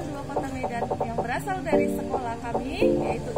dua kota medan yang berasal dari sekolah kami yaitu